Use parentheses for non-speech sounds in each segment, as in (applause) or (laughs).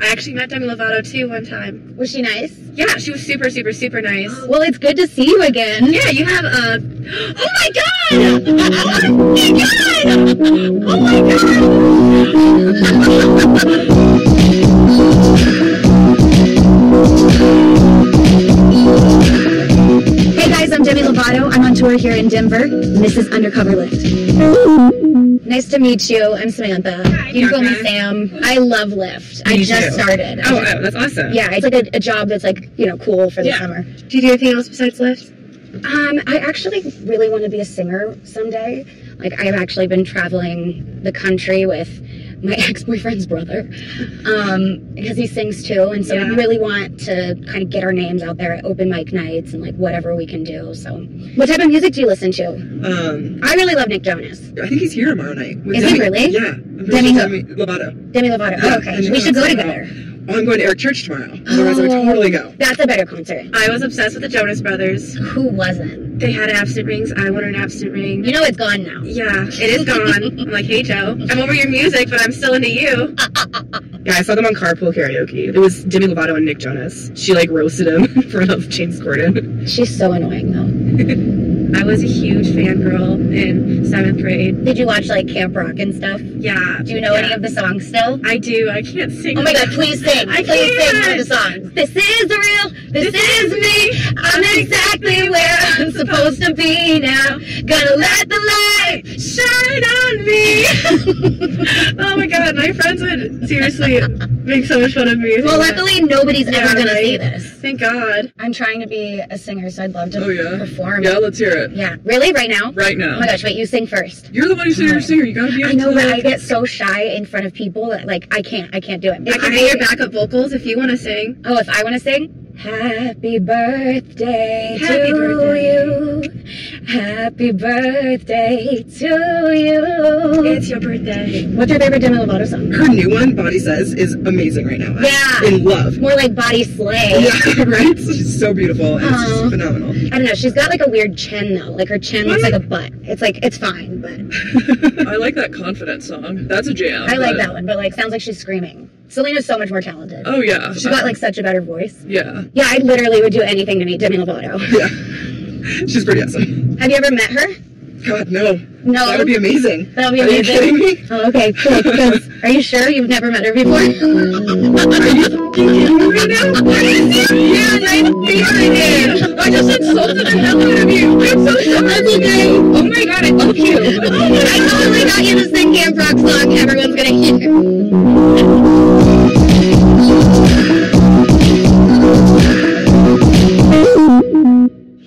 I actually met Demi Lovato too one time. Was she nice? Yeah, she was super, super, super nice. Well, it's good to see you again. Yeah, you have uh, oh a. (laughs) Oh my god! Oh my god! Oh my god! Tour here in Denver. This is Undercover Lyft. Nice to meet you. I'm Samantha. You can call me Sam. I love Lyft. I just too. started. Oh, that's awesome. yeah, it's like a, a job that's like, you know, cool for the Yeah. summer. Do you do anything else besides Lyft? Um, I actually really want to be a singer someday. Like, I've actually been traveling the country with my (laughs) ex-boyfriend's brother, um, because he sings too, and so Yeah. we really want to kind of get our names out there at open mic nights and like whatever we can do. So, what type of music do you listen to? Um, I really love Nick Jonas, I think he's here tomorrow night. with Is he really? Yeah. Demi sure? Demi Lovato. Demi Lovato. Yeah, oh, okay, we should go together. Oh, I'm going to Eric Church tomorrow. Otherwise, I would oh. totally go. That's a better concert. I was obsessed with the Jonas Brothers. Who wasn't? They had absent rings. I wanted an absent ring. You know it's gone now. Yeah, it is gone. (laughs) I'm like, hey Joe, I'm over your music, but I'm still into you. (laughs) Yeah, I saw them on Carpool Karaoke. It was Demi Lovato and Nick Jonas. She like roasted him (laughs) in front of James Corden. She's so annoying though. I was a huge fangirl in seventh grade. Did you watch like Camp Rock and stuff? Yeah. Do you know any of the songs still? I do. I can't sing. Oh my god, please sing. I please sing one can't. of the songs. This is real, this, is me. I'm exactly where I'm supposed to be now. Gonna let the light shine on me. (laughs) oh my god, my friends would seriously make so much fun of me. Well, luckily nobody's Yeah, ever gonna right? see this. Thank God. I'm trying to be a singer, so I'd love to Oh, yeah? perform. Yeah, let's hear it. Yeah. Really? Right now? Right now. Oh my gosh, wait, you sing first. You're the one who said you're a singer. You gotta be I know, but I get so shy in front of people that like I can't I can't do it. I can be your backup vocals if you want to sing. Oh, if I want to sing? Happy birthday Happy to birthday. you. Happy birthday to you. It's your birthday. What's your favorite Demi Lovato song? Her new one, Body Says, is amazing right now. I'm Yeah. in love. More like Body Slay. (laughs) Yeah, right? She's so beautiful and it's Aw. just phenomenal. I don't know. She's got like a weird chin though. Like her chin looks like a butt. It's like it's fine, but (laughs) I like that confident song. That's a jam. I like that one. But like sounds like she's screaming. Selena's so much more talented. Oh yeah. She's got like such a better voice. yeah. Yeah, I literally would do anything to meet Demi Lovato. Yeah. (laughs) She's pretty awesome. Have you ever met her? God, no. No. That would be amazing. That'll be Are you kidding me? Oh, okay, cool. Are you sure you've never met her before? (laughs) Are you (laughs) kidding me right now? Are you serious? Yeah, I think I did. I just insulted the hell out of you. I'm so sorry. Totally got you to Camp Rock song everyone's gonna hear.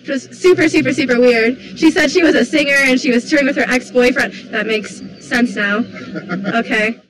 Just super, super, super weird. She said she was a singer and she was touring with her ex-boyfriend. That makes sense now. Okay.